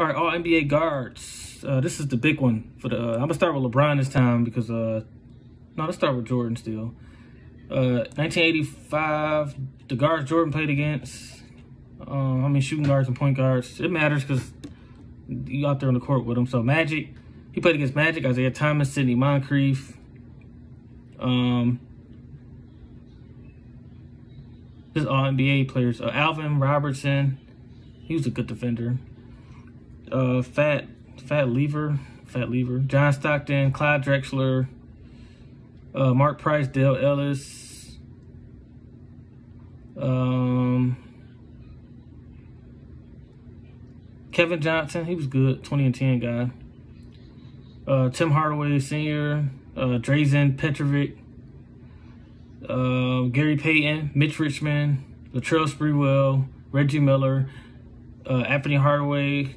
All right, all NBA guards. Uh, this is the big one for the. Uh, I'm gonna start with LeBron this time because uh, no, let's start with Jordan still. Uh, 1985, the guards Jordan played against. Um, I mean, shooting guards and point guards. It matters because you out there on the court with them. So Magic, he played against Magic, Isiah Thomas, Sidney Moncrief. Um, this is all NBA players. Uh, Alvin Robertson, he was a good defender. Uh, Fat Fat Lever, Fat Lever, John Stockton, Clyde Drexler, uh, Mark Price, Dale Ellis. Um, Kevin Johnson, he was good, 20 and 10 guy. Uh, Tim Hardaway Sr., uh, Drazen Petrovic, uh, Gary Payton, Mitch Richmond, Latrell Sprewell, Reggie Miller, uh, Anthony Hardaway,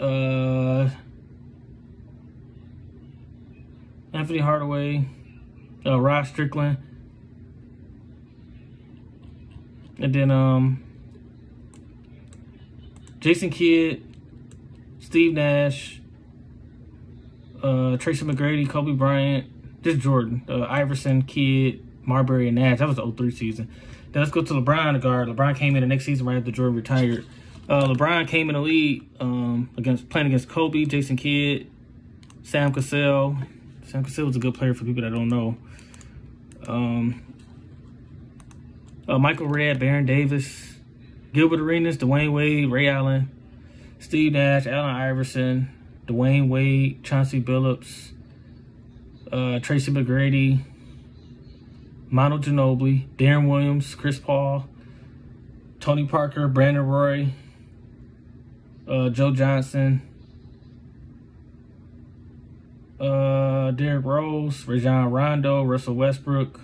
uh, Anthony Hardaway, uh, Rod Strickland, and then um, Jason Kidd, Steve Nash, uh, Tracy McGrady, Kobe Bryant, just Jordan, uh, Iverson, Kidd, Marbury, and Nash. That was the 03 season. Then let's go to LeBron, the guard. LeBron came in the next season right after Jordan retired. Uh, LeBron came in the lead um, against playing against Kobe, Jason Kidd, Sam Cassell. Sam Cassell was a good player for people that don't know. Um, uh, Michael Redd, Baron Davis, Gilbert Arenas, Dwyane Wade, Ray Allen, Steve Nash, Allen Iverson, Dwyane Wade, Chauncey Billups, uh, Tracy McGrady, Manu Ginobili, Deron Williams, Chris Paul, Tony Parker, Brandon Roy, uh, Joe Johnson, uh, Derrick Rose, Rajon Rondo, Russell Westbrook,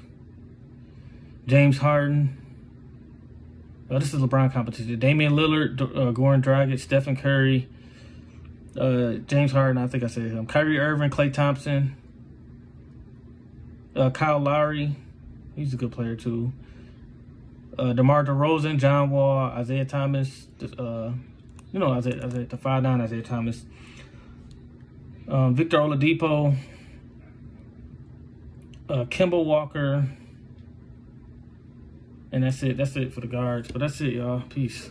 James Harden. Uh, this is LeBron competition. Damian Lillard, uh, Goran Dragic, Stephen Curry, uh, James Harden, I think I said him. Kyrie Irving, Klay Thompson, uh, Kyle Lowry, he's a good player too. Uh, DeMar DeRozan, John Wall, Isaiah Thomas, uh, you know, Isaiah, Isaiah, the 5'9 Isaiah Thomas. Um, Victor Oladipo, uh, Kemba Walker, and that's it. That's it for the guards. But that's it, y'all. Peace.